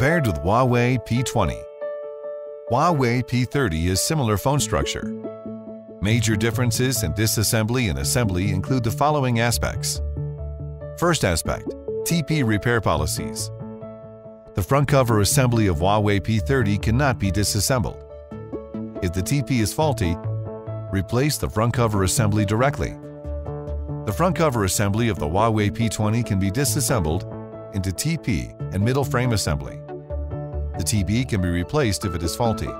compared with Huawei P20. Huawei P30 is similar phone structure. Major differences in disassembly and assembly include the following aspects. First aspect, TP repair policies. The front cover assembly of Huawei P30 cannot be disassembled. If the TP is faulty, replace the front cover assembly directly. The front cover assembly of the Huawei P20 can be disassembled into TP and middle frame assembly. The TP can be replaced if it is faulty.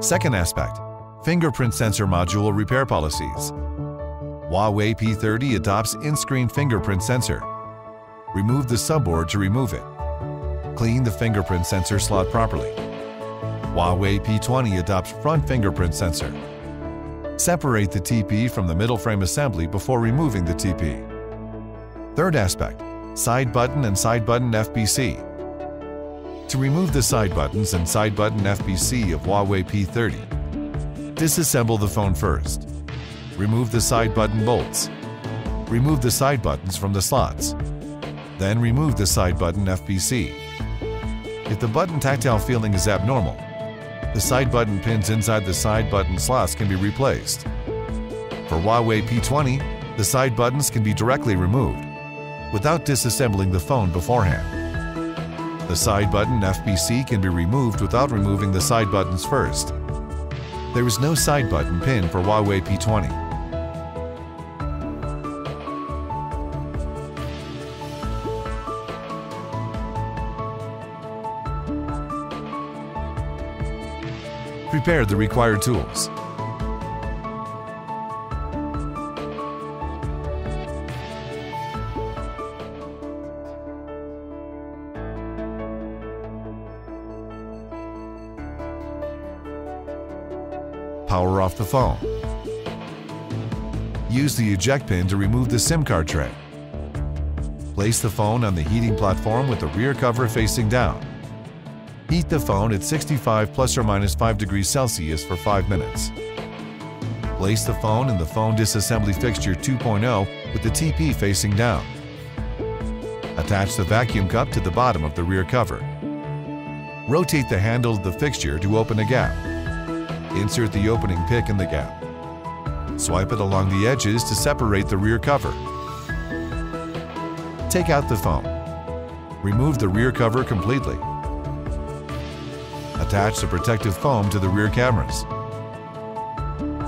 Second aspect, fingerprint sensor module repair policies. Huawei P30 adopts in-screen fingerprint sensor. Remove the subboard to remove it. Clean the fingerprint sensor slot properly. Huawei P20 adopts front fingerprint sensor. Separate the TP from the middle frame assembly before removing the TP. Third aspect, side button and side button FPC. To remove the side buttons and side button FPC of Huawei P30, disassemble the phone first. Remove the side button bolts. Remove the side buttons from the slots. Then remove the side button FPC. If the button tactile feeling is abnormal, the side button pins inside the side button slots can be replaced. For Huawei P20, the side buttons can be directly removed without disassembling the phone beforehand. The side button FPC can be removed without removing the side buttons first. There is no side button pin for Huawei P20. Prepare the required tools. Phone. Use the eject pin to remove the SIM card tray. Place the phone on the heating platform with the rear cover facing down. Heat the phone at 65 plus or minus 5 degrees Celsius for 5 minutes. Place the phone in the phone disassembly fixture 2.0 with the TP facing down. Attach the vacuum cup to the bottom of the rear cover. Rotate the handle of the fixture to open a gap. Insert the opening pick in the gap. Swipe it along the edges to separate the rear cover. Take out the foam. Remove the rear cover completely. Attach the protective foam to the rear cameras.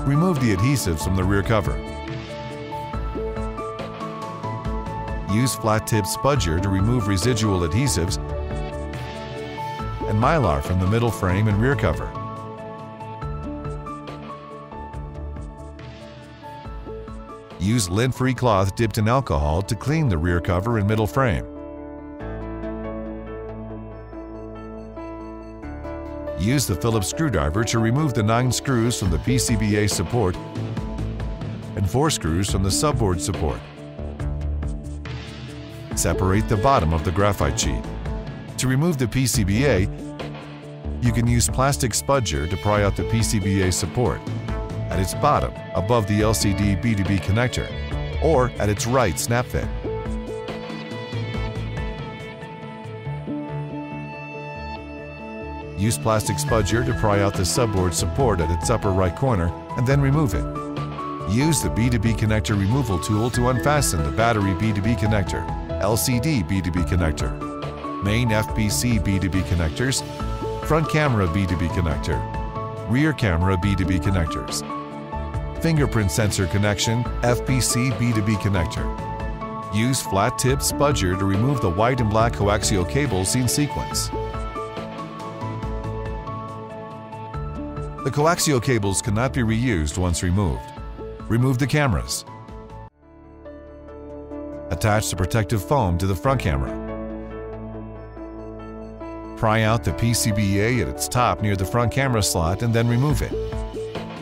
Remove the adhesives from the rear cover. Use flat-tip spudger to remove residual adhesives and mylar from the middle frame and rear cover. Use lint-free cloth dipped in alcohol to clean the rear cover and middle frame. Use the Phillips screwdriver to remove the 9 screws from the PCBA support and 4 screws from the subboard support. Separate the bottom of the graphite sheet. To remove the PCBA, you can use plastic spudger to pry out the PCBA support at its bottom above the LCD B2B connector or at its right snap fit. Use plastic spudger to pry out the subboard support at its upper right corner and then remove it. Use the B2B connector removal tool to unfasten the battery B2B connector, LCD B2B connector, main FPC B2B connectors, front camera B2B connector, rear camera B2B connectors, fingerprint sensor connection FPC B2B connector. Use flat tip spudger to remove the white and black coaxial cables in sequence. The coaxial cables cannot be reused once removed. Remove the cameras. Attach the protective foam to the front camera. Pry out the PCBA at its top near the front camera slot and then remove it.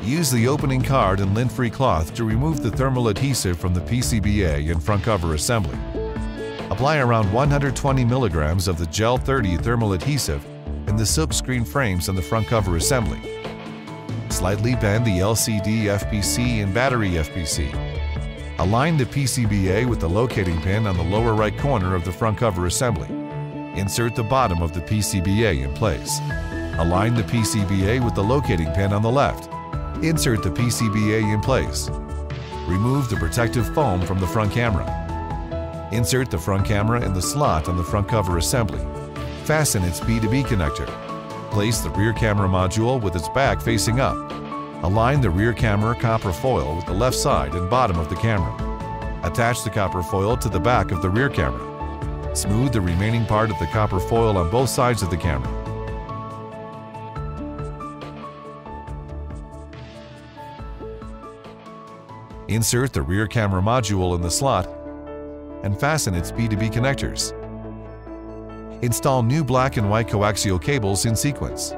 Use the opening card and lint-free cloth to remove the thermal adhesive from the PCBA and front cover assembly. Apply around 120 milligrams of the Gel 30 thermal adhesive in the silkscreen frames on the front cover assembly. Slightly bend the LCD FPC and battery FPC. Align the PCBA with the locating pin on the lower right corner of the front cover assembly. Insert the bottom of the PCBA in place. Align the PCBA with the locating pin on the left. Insert the PCBA in place. Remove the protective foam from the front camera. Insert the front camera in the slot on the front cover assembly. Fasten its B2B connector. Place the rear camera module with its back facing up. Align the rear camera copper foil with the left side and bottom of the camera. Attach the copper foil to the back of the rear camera. Smooth the remaining part of the copper foil on both sides of the camera. Insert the rear camera module in the slot and fasten its B2B connectors. Install new black and white coaxial cables in sequence.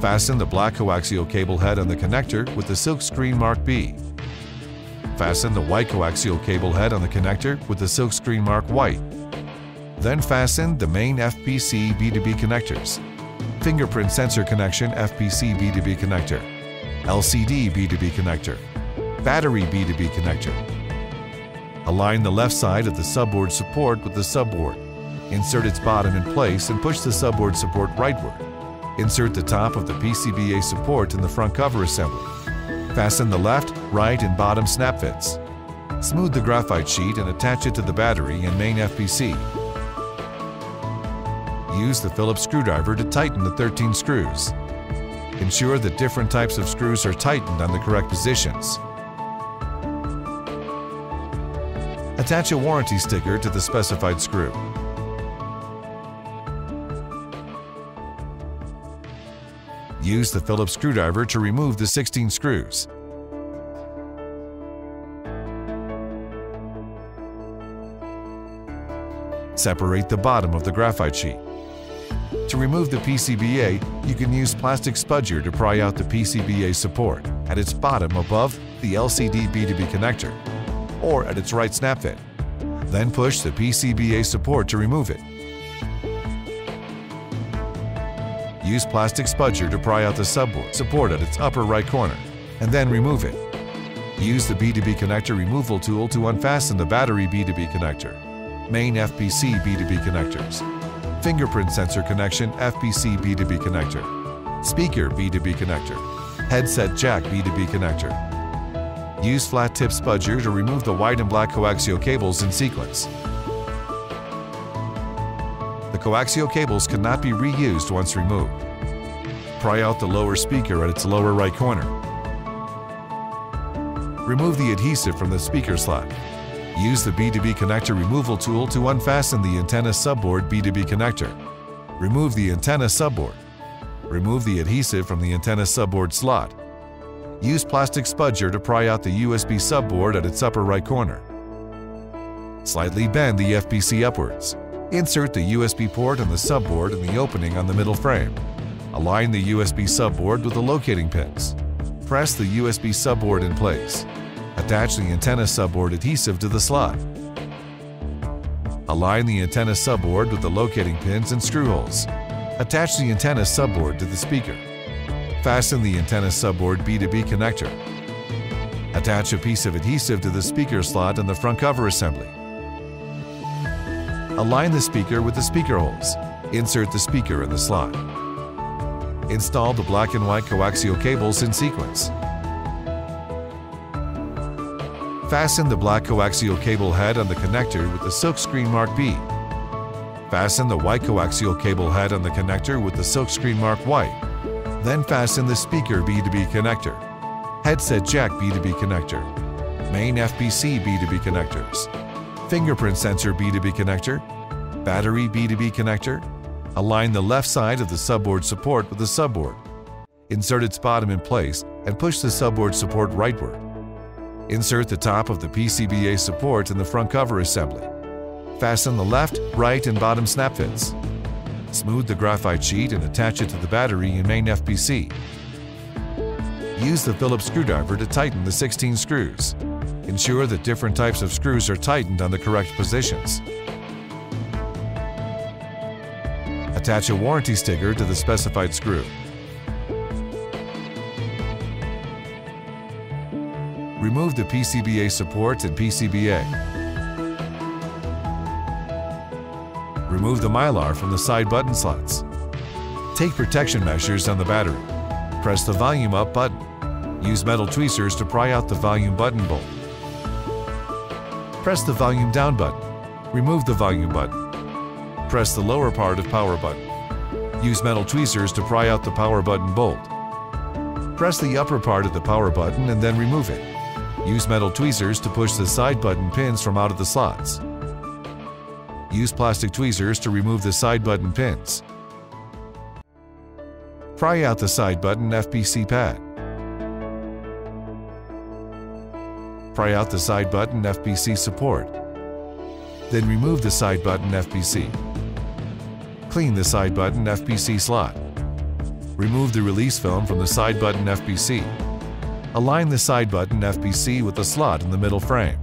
Fasten the black coaxial cable head on the connector with the silkscreen mark B. Fasten the white coaxial cable head on the connector with the silkscreen mark white. Then fasten the main FPC B2B connectors. Fingerprint sensor connection FPC B2B connector. LCD B2B connector. Battery B2B connector. Align the left side of the subboard support with the subboard. Insert its bottom in place and push the subboard support rightward. Insert the top of the PCBA support in the front cover assembly. Fasten the left, right, and bottom snap fits. Smooth the graphite sheet and attach it to the battery and main FPC. Use the Phillips screwdriver to tighten the 13 screws. Ensure that different types of screws are tightened on the correct positions. Attach a warranty sticker to the specified screw. Use the Phillips screwdriver to remove the 16 screws. Separate the bottom of the graphite sheet. To remove the PCBA, you can use plastic spudger to pry out the PCBA support at its bottom above the LCD B2B connector or at its right snap fit. Then push the PCBA support to remove it. Use plastic spudger to pry out the subboard support at its upper right corner, and then remove it. Use the B2B connector removal tool to unfasten the battery B2B connector, main FPC B2B connectors, fingerprint sensor connection FPC B2B connector, speaker B2B connector, headset jack B2B connector. Use flat tip spudger to remove the white and black coaxial cables in sequence. The coaxial cables cannot be reused once removed. Pry out the lower speaker at its lower right corner. Remove the adhesive from the speaker slot. Use the B2B connector removal tool to unfasten the antenna subboard B2B connector. Remove the antenna subboard. Remove the adhesive from the antenna subboard slot. Use plastic spudger to pry out the USB subboard at its upper right corner. Slightly bend the FPC upwards. Insert the USB port and the subboard in the opening on the middle frame. Align the USB subboard with the locating pins. Press the USB subboard in place. Attach the antenna subboard adhesive to the slot. Align the antenna subboard with the locating pins and screw holes. Attach the antenna subboard to the speaker. Fasten the antenna subboard B2B connector. Attach a piece of adhesive to the speaker slot in the front cover assembly. Align the speaker with the speaker holes. Insert the speaker in the slot. Install the black and white coaxial cables in sequence. Fasten the black coaxial cable head on the connector with the silkscreen mark B. Fasten the white coaxial cable head on the connector with the silkscreen mark white. Then fasten the speaker B2B connector, headset jack B2B connector, main FPC B2B connectors, fingerprint sensor B2B connector, battery B2B connector. Align the left side of the subboard support with the subboard. Insert its bottom in place and push the subboard support rightward. Insert the top of the PCBA support in the front cover assembly. Fasten the left, right, and bottom snap fits. Smooth the graphite sheet and attach it to the battery in main FPC. Use the Phillips screwdriver to tighten the 16 screws. Ensure that different types of screws are tightened on the correct positions. Attach a warranty sticker to the specified screw. Remove the PCBA supports and PCBA. Remove the mylar from the side button slots. Take protection measures on the battery. Press the volume up button. Use metal tweezers to pry out the volume button bolt. Press the volume down button. Remove the volume button. Press the lower part of power button. Use metal tweezers to pry out the power button bolt. Press the upper part of the power button and then remove it. Use metal tweezers to push the side button pins from out of the slots. Use plastic tweezers to remove the side button pins. Pry out the side button FPC pad. Pry out the side button FPC support. Then remove the side button FPC. Clean the side button FPC slot. Remove the release film from the side button FPC. Align the side button FPC with the slot in the middle frame.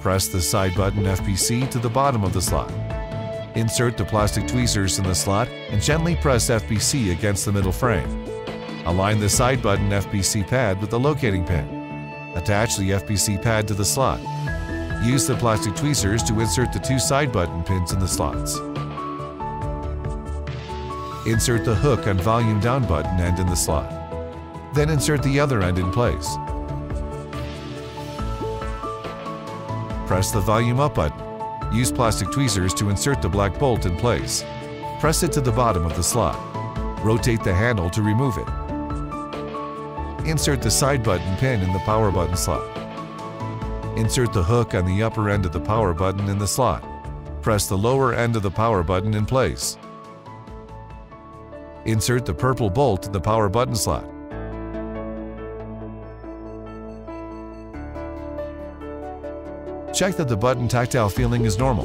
Press the side button FPC to the bottom of the slot. Insert the plastic tweezers in the slot and gently press FPC against the middle frame. Align the side button FPC pad with the locating pin. Attach the FPC pad to the slot. Use the plastic tweezers to insert the two side button pins in the slots. Insert the hook and volume down button end in the slot. Then insert the other end in place. Press the volume up button. Use plastic tweezers to insert the black bolt in place. Press it to the bottom of the slot. Rotate the handle to remove it. Insert the side button pin in the power button slot. Insert the hook on the upper end of the power button in the slot. Press the lower end of the power button in place. Insert the purple bolt in the power button slot. Check that the button tactile feeling is normal.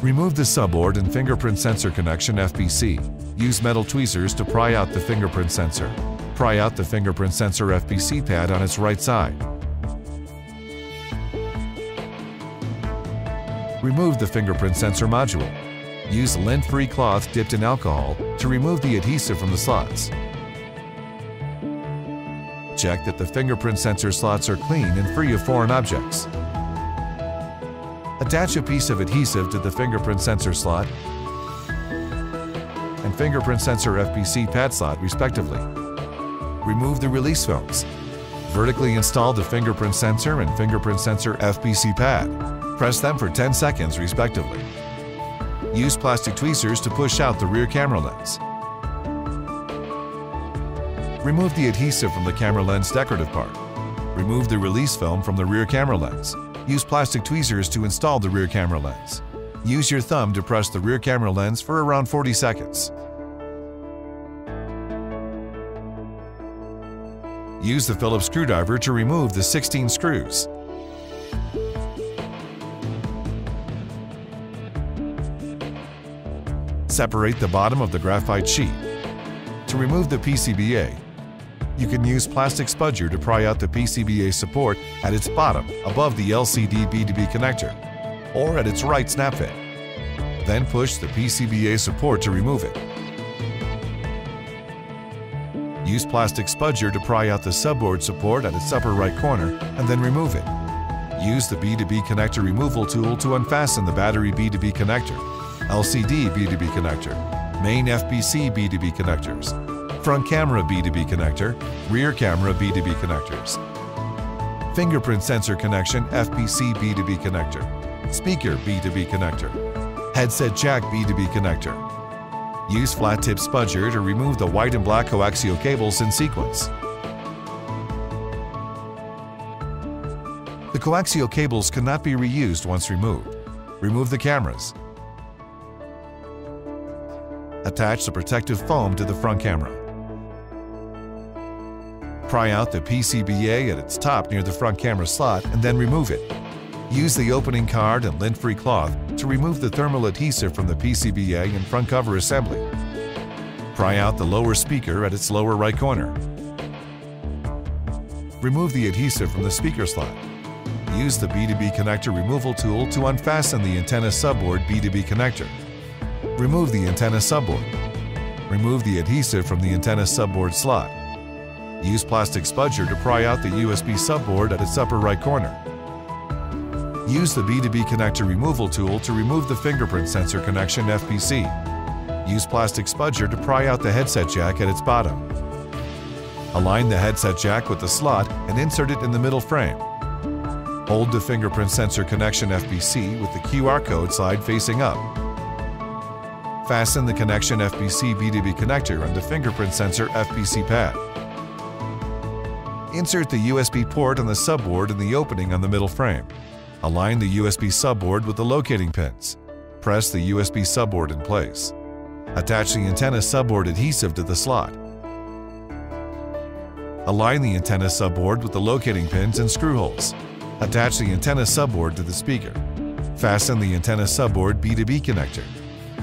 Remove the subboard and fingerprint sensor connection FPC. Use metal tweezers to pry out the fingerprint sensor. Pry out the fingerprint sensor FPC pad on its right side. Remove the fingerprint sensor module. Use lint-free cloth dipped in alcohol to remove the adhesive from the slots. Check that the fingerprint sensor slots are clean and free of foreign objects. Attach a piece of adhesive to the fingerprint sensor slot and fingerprint sensor FPC pad slot respectively. Remove the release films. Vertically install the fingerprint sensor and fingerprint sensor FPC pad. Press them for 10 seconds respectively. Use plastic tweezers to push out the rear camera lens. Remove the adhesive from the camera lens decorative part. Remove the release film from the rear camera lens. Use plastic tweezers to install the rear camera lens. Use your thumb to press the rear camera lens for around 40 seconds. Use the Phillips screwdriver to remove the 16 screws. Separate the bottom of the graphite sheet. To remove the PCBA, you can use plastic spudger to pry out the PCBA support at its bottom above the LCD B2B connector, or at its right snap fit. Then push the PCBA support to remove it. Use plastic spudger to pry out the subboard support at its upper right corner and then remove it. Use the B2B connector removal tool to unfasten the battery B2B connector, LCD B2B connector, main FPC B2B connectors, front camera B2B connector, rear camera B2B connectors, fingerprint sensor connection FPC B2B connector, speaker B2B connector, headset jack B2B connector. Use flat tip spudger to remove the white and black coaxial cables in sequence. The coaxial cables cannot be reused once removed. Remove the cameras. Attach the protective foam to the front camera. Pry out the PCBA at its top near the front camera slot and then remove it. Use the opening card and lint-free cloth to remove the thermal adhesive from the PCBA and front cover assembly. Pry out the lower speaker at its lower right corner. Remove the adhesive from the speaker slot. Use the B2B connector removal tool to unfasten the antenna subboard B2B connector. Remove the antenna subboard. Remove the adhesive from the antenna subboard slot. Use plastic spudger to pry out the USB subboard at its upper right corner. Use the B2B connector removal tool to remove the fingerprint sensor connection FPC. Use plastic spudger to pry out the headset jack at its bottom. Align the headset jack with the slot and insert it in the middle frame. Hold the fingerprint sensor connection FPC with the QR code side facing up. Fasten the connection FPC B2B connector on the fingerprint sensor FPC pad. Insert the USB port on the subboard in the opening on the middle frame. Align the USB subboard with the locating pins. Press the USB subboard in place. Attach the antenna subboard adhesive to the slot. Align the antenna subboard with the locating pins and screw holes. Attach the antenna subboard to the speaker. Fasten the antenna subboard B2B connector.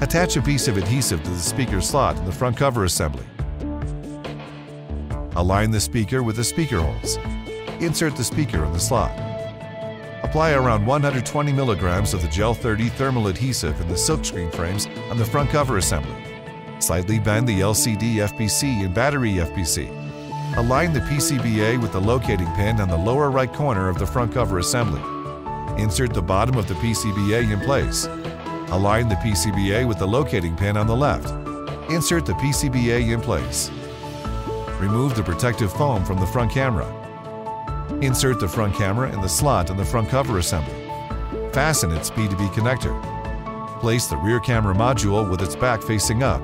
Attach a piece of adhesive to the speaker slot in the front cover assembly. Align the speaker with the speaker holes. Insert the speaker in the slot. Apply around 120 milligrams of the Gel 30 thermal adhesive in the silkscreen frames on the front cover assembly. Slightly bend the LCD FPC and battery FPC. Align the PCBA with the locating pin on the lower right corner of the front cover assembly. Insert the bottom of the PCBA in place. Align the PCBA with the locating pin on the left. Insert the PCBA in place. Remove the protective foam from the front camera. Insert the front camera in the slot in the front cover assembly. Fasten its B2B connector. Place the rear camera module with its back facing up.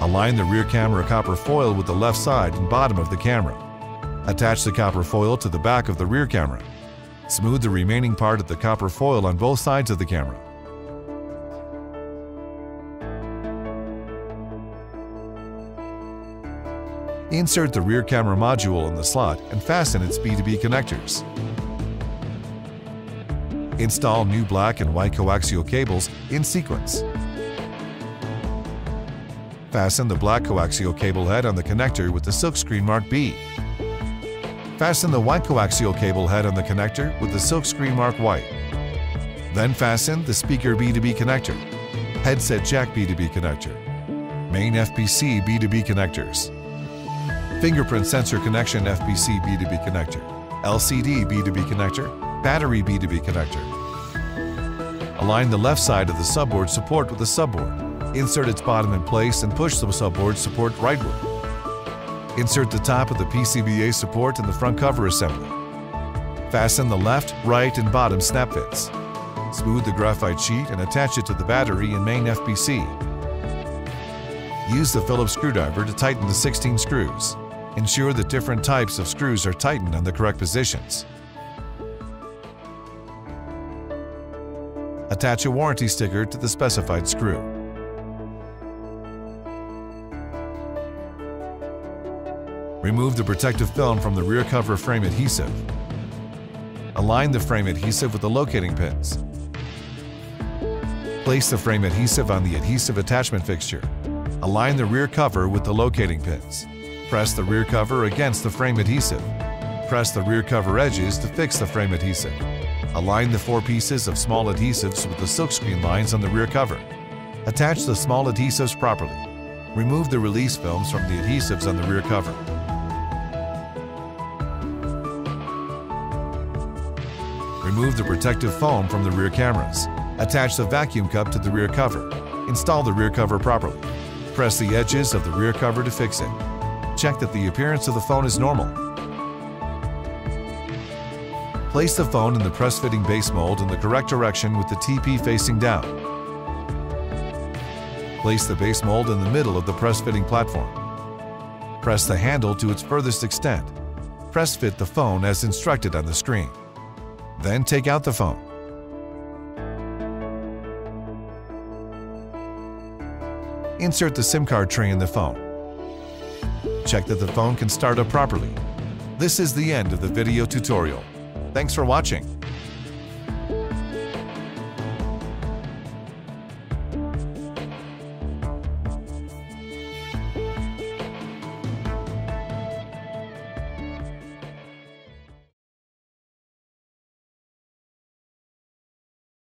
Align the rear camera copper foil with the left side and bottom of the camera. Attach the copper foil to the back of the rear camera. Smooth the remaining part of the copper foil on both sides of the camera. Insert the rear camera module in the slot and fasten its B2B connectors. Install new black and white coaxial cables in sequence. Fasten the black coaxial cable head on the connector with the silkscreen mark B. Fasten the white coaxial cable head on the connector with the silkscreen mark white. Then fasten the speaker B2B connector, headset jack B2B connector, main FPC B2B connectors, fingerprint sensor connection FPC B2B connector, LCD B2B connector, battery B2B connector. Align the left side of the subboard support with the subboard. Insert its bottom in place and push the subboard support rightward. Insert the top of the PCBA support in the front cover assembly. Fasten the left, right, and bottom snap fits. Smooth the graphite sheet and attach it to the battery and main FPC. Use the Phillips screwdriver to tighten the 16 screws. Ensure that different types of screws are tightened on the correct positions. Attach a warranty sticker to the specified screw. Remove the protective film from the rear cover frame adhesive. Align the frame adhesive with the locating pins. Place the frame adhesive on the adhesive attachment fixture. Align the rear cover with the locating pins. Press the rear cover against the frame adhesive. Press the rear cover edges to fix the frame adhesive. Align the four pieces of small adhesives with the silkscreen lines on the rear cover. Attach the small adhesives properly. Remove the release films from the adhesives on the rear cover. Remove the protective foam from the rear cameras. Attach the vacuum cup to the rear cover. Install the rear cover properly. Press the edges of the rear cover to fix it. Check that the appearance of the phone is normal. Place the phone in the press-fitting base mold in the correct direction with the TP facing down. Place the base mold in the middle of the press-fitting platform. Press the handle to its furthest extent. Press fit the phone as instructed on the screen. Then take out the phone. Insert the SIM card tray in the phone. Check that the phone can start up properly. This is the end of the video tutorial. Thanks for watching.